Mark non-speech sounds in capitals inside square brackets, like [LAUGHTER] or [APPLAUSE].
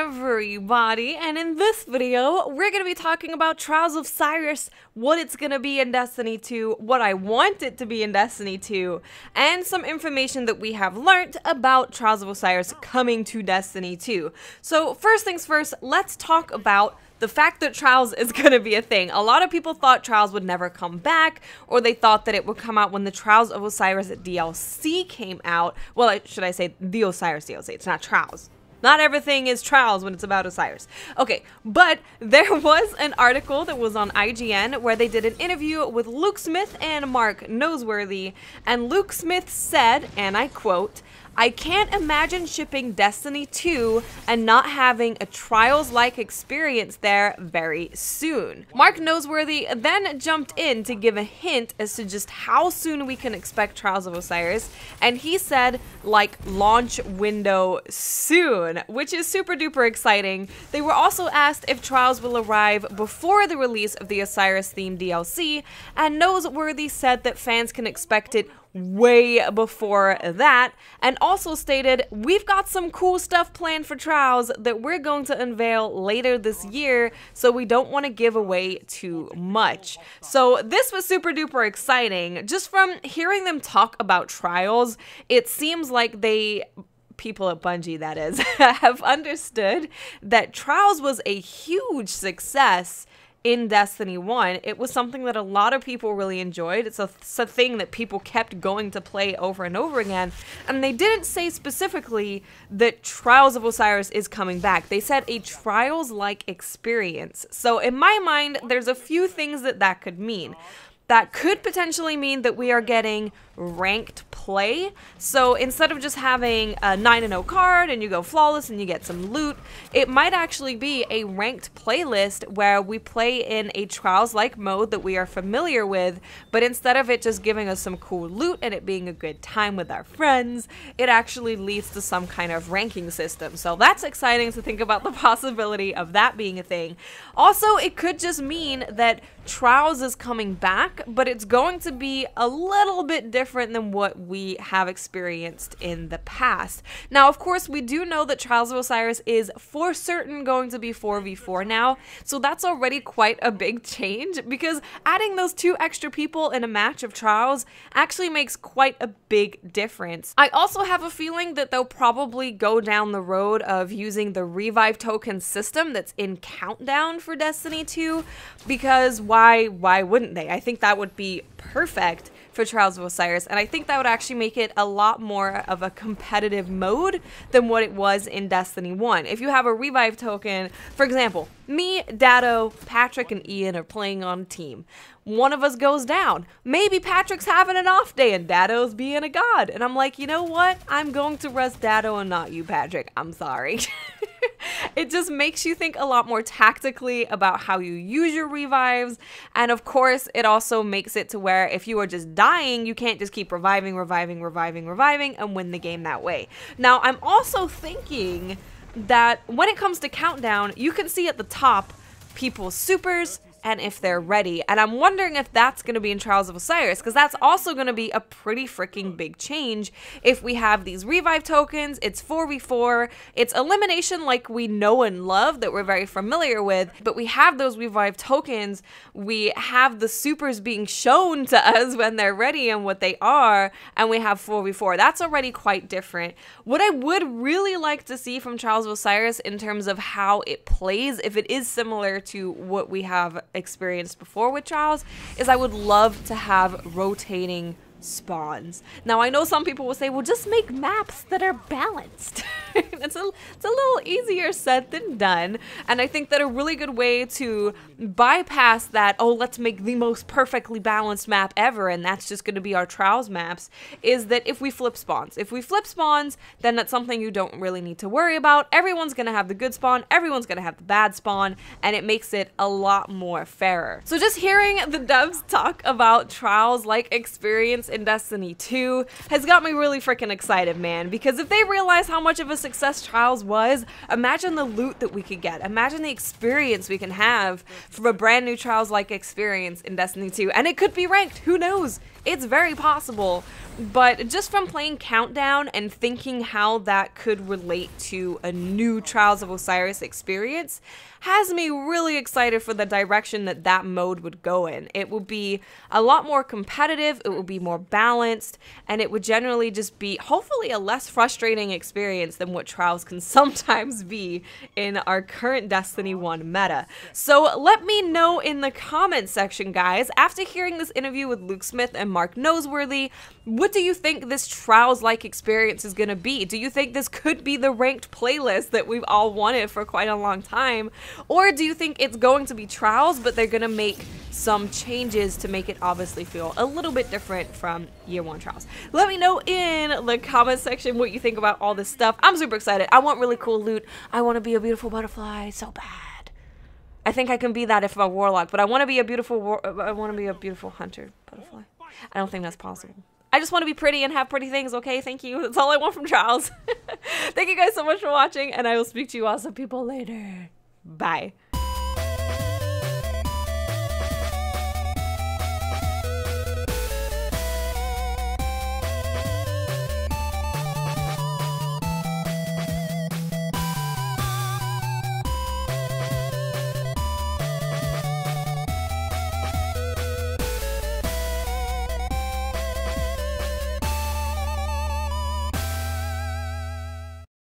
everybody, and in this video, we're gonna be talking about Trials of Osiris, what it's gonna be in Destiny 2, what I want it to be in Destiny 2, and some information that we have learned about Trials of Osiris coming to Destiny 2. So, first things first, let's talk about the fact that Trials is going to be a thing. A lot of people thought Trials would never come back, or they thought that it would come out when the Trials of Osiris DLC came out. Well, should I say the Osiris DLC? It's not Trials. Not everything is trials when it's about Osiris. Okay, but [LAUGHS] there was an article that was on IGN where they did an interview with Luke Smith and Mark Noseworthy, and Luke Smith said, and I quote, I can't imagine shipping Destiny 2 and not having a Trials like experience there very soon. Mark Noseworthy then jumped in to give a hint as to just how soon we can expect Trials of Osiris, and he said, like, launch window soon, which is super duper exciting. They were also asked if Trials will arrive before the release of the Osiris themed DLC, and Noseworthy said that fans can expect it way before that, and also stated, We've got some cool stuff planned for Trials that we're going to unveil later this year, so we don't want to give away too much. So, this was super duper exciting. Just from hearing them talk about Trials, it seems like they people at Bungie, that is, [LAUGHS] have understood that Trials was a huge success in Destiny 1, it was something that a lot of people really enjoyed. It's a, it's a, thing that people kept going to play over and over again. And they didn't say specifically that Trials of Osiris is coming back. They said a Trials like experience. So, in my mind, there's a few things that that could mean. That could potentially mean that we are getting ranked play. So instead of just having a 9 0 card and you go flawless and you get some loot, it might actually be a ranked playlist where we play in a trials like mode that we are familiar with, but instead of it just giving us some cool loot and it being a good time with our friends, it actually leads to some kind of ranking system. So that's exciting to think about the [LAUGHS] possibility of that being a thing. Also, it could just mean that Trials is coming back, but it's going to be a little bit different than what we have experienced in the past. Now, of course, we do know that Trials of Osiris is for certain going to be 4v4 now, so that's already quite a big [LAUGHS] change because adding those two extra people in a match of Trials actually makes quite a big difference. I also have a feeling that they'll probably go down the road of using the revive token system that's in Countdown for Destiny 2 because why why wouldn't they? I think that would be perfect for Trials of Osiris, and I think that would actually make it a lot more of a competitive mode than what it was in Destiny 1. If you have a revive token, for example, me, Dado, Patrick, and Ian are playing on a team. One of us goes down. Maybe Patrick's having an off day and Dado's being a god. And I'm like, you know what? I'm going to rest Dado and not you, Patrick. I'm sorry. [LAUGHS] it just makes you think a lot more tactically about how you use your revives. And of course, it also makes it to where if you are just dying, you can't just keep reviving, reviving, reviving, reviving, and win the game that way. Now, I'm also thinking that when it comes to countdown, you can see at the top people's supers, and if they're ready. And I'm wondering if that's going to be in Trials of Osiris, because that's also going to be a pretty freaking big change if we have these revive tokens. It's 4v4, it's elimination like we know and love that we're very familiar with, but we have those revive tokens. We have the supers being shown to [LAUGHS] us when they're ready and what they are, and we have 4v4. That's already quite different. What I would really like to see from Trials of Osiris in terms of how it plays, if it is similar to what we have experienced before with Trials is I would love to have rotating spawns. Now, I know some people will say, well, just make maps that are balanced. [LAUGHS] it's, a, it's a little easier said than done. And I think that a really good way to bypass that, oh, let's make the most perfectly balanced map ever, and that's just going to be our trials maps, is that if we flip spawns. If we flip spawns, then that's something you don't really need to worry about. Everyone's going to have the good spawn, everyone's going to have the bad spawn, and it makes it a lot more fairer. So just hearing the devs talk about trials like experience in Destiny 2 has got me really freaking excited, man. Because if they realize how much of a success Trials was, imagine the loot that we could get. Imagine the experience we can have from a brand new Trials-like experience in Destiny 2. And it could be ranked. Who knows? It's very possible. But just from playing Countdown and thinking how that could relate to a new Trials of Osiris experience has me really excited for the direction that that mode would go in. It will be a lot more competitive, it will be more balanced, and it would generally just be hopefully a less frustrating experience than what Trials can [LAUGHS] sometimes be in our current Destiny 1 meta. So let me know in the comments section, guys, after hearing this interview with Luke Smith and Mark Noseworthy, what do you think this Trials like experience is going to be? Do you think this could be the ranked playlist that we've all wanted for quite a long time? Or do you think it's going to be Trials, but they're going to make some changes to make it obviously feel a little bit different from year one Trials? Let me know in the comment section what you think about all this stuff. I'm super excited. I want really cool loot. I want to be a beautiful butterfly so bad. I think I can be that if I'm a warlock, but I want to be a beautiful uh, I want to be a beautiful hunter butterfly. I don't think that's possible. I just want to be pretty and have pretty things, okay? Thank you. That's all I want from Trials. [LAUGHS] Thank you guys so much for watching, and I will speak to you awesome people later. Bye.